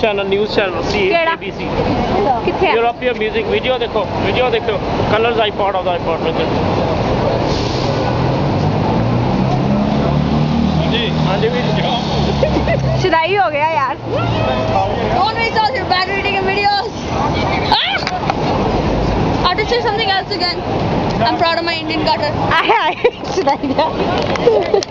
Channel news channel ਸੀ ਕਿਹੜਾ? ABC ਕਿੱਥੇ ਆ ਯੂਰੋਪੀਅਨ 뮤직 ਵੀਡੀਓ ਦੇਖੋ ਵੀਡੀਓ ਦੇਖੋ ਕਲਰਸ ਆਈਪੌਡ ਆਫ ਦਾ ਆਈਪੌਡ ਵਿੱਚ ਜੀ ਹਾਂਜੀ ਵੀਰ ਜੀ ਸ਼ਦਾਈ ਹੋ ਗਿਆ ਯਾਰ Don't waste all your bad reading and videos. Ah! I'll just say something else again. I'm proud of my Indian gutter. ਆਏ ਆਏ ਸ਼ਦਾਈ ਦਾ